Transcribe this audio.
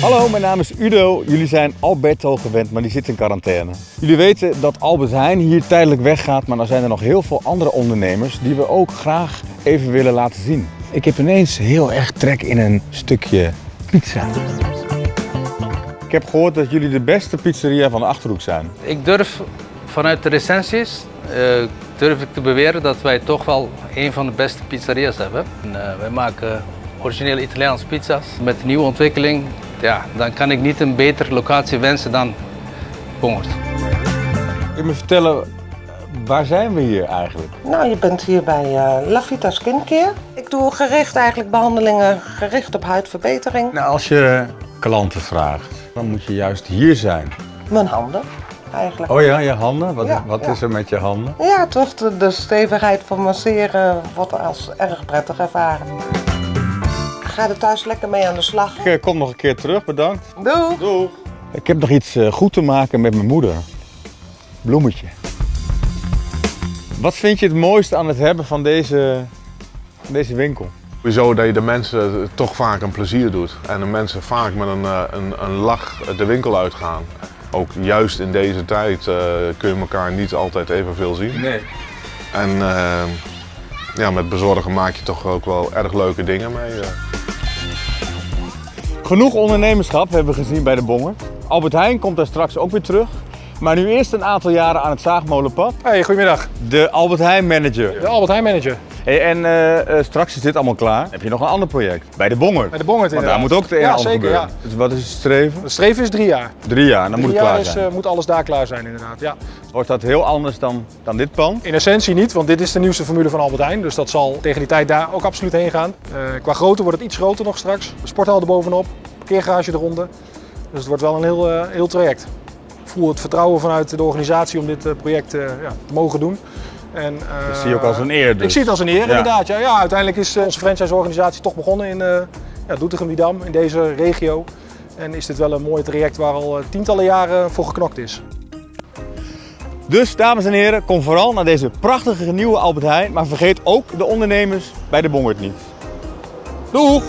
Hallo, mijn naam is Udo. Jullie zijn Alberto gewend, maar die zit in quarantaine. Jullie weten dat Albert Heijn hier tijdelijk weggaat, maar er zijn er nog heel veel andere ondernemers die we ook graag even willen laten zien. Ik heb ineens heel erg trek in een stukje pizza. Ik heb gehoord dat jullie de beste pizzeria van de Achterhoek zijn. Ik durf vanuit de recensies uh, durf ik te beweren dat wij toch wel een van de beste pizzeria's hebben. En, uh, wij maken originele Italiaanse pizza's. Met nieuwe ontwikkeling, ja, dan kan ik niet een betere locatie wensen dan Bongert. Kun je me vertellen, waar zijn we hier eigenlijk? Nou, je bent hier bij uh, La Vita Skincare. Ik doe gericht eigenlijk behandelingen gericht op huidverbetering. Nou, als je klanten vraagt, dan moet je juist hier zijn. Mijn handen. Eigenlijk. Oh ja, je handen? Wat, wat is er met je handen? Ja, toch de, de stevigheid van masseren wordt als erg prettig ervaren. Ga er thuis lekker mee aan de slag. Ik eh, kom nog een keer terug, bedankt. Doei. Doei. Ik heb nog iets eh, goed te maken met mijn moeder. Bloemetje. Wat vind je het mooiste aan het hebben van deze, deze winkel? Sowieso dat je de mensen toch vaak een plezier doet. En de mensen vaak met een, eh, een, een lach de winkel uitgaan. Ook juist in deze tijd uh, kun je elkaar niet altijd evenveel zien. Nee. En uh, ja, met bezorgen maak je toch ook wel erg leuke dingen mee. Uh. Genoeg ondernemerschap hebben we gezien bij de Bonger. Albert Heijn komt daar straks ook weer terug. Maar nu eerst een aantal jaren aan het Zaagmolenpad. Hey, goedemiddag. De Albert Heijn manager. De Albert Heijn manager. Hey, en uh, uh, straks is dit allemaal klaar. Heb je nog een ander project? Bij de Bongert. Bij de Bongert Want daar moet ook de een ja, zeker, gebeuren. Ja. Dus wat is het streven? Het streven is drie jaar. Drie jaar, dan drie moet het klaar is, zijn. uh, moet alles daar klaar zijn inderdaad, ja. Wordt dat heel anders dan, dan dit pand? In essentie niet, want dit is de nieuwste formule van Albert Heijn. Dus dat zal tegen die tijd daar ook absoluut heen gaan. qua grootte wordt het iets groter nog straks. De sporthal erbovenop, parkeergarage eronder. Dus het wordt wel een heel, heel traject. Voel het vertrouwen vanuit de organisatie om dit project ja, te mogen doen. En, uh, dat zie je ook als een eer dus. Ik zie het als een eer ja. inderdaad. Ja, ja, uiteindelijk is onze franchiseorganisatie toch begonnen in uh, ja, Doetinchem-Didam, in deze regio. En is dit wel een mooi traject waar al tientallen jaren voor geknokt is. Dus dames en heren, kom vooral naar deze prachtige nieuwe Albert Heijn. Maar vergeet ook de ondernemers bij de Bongert niet. Doeg!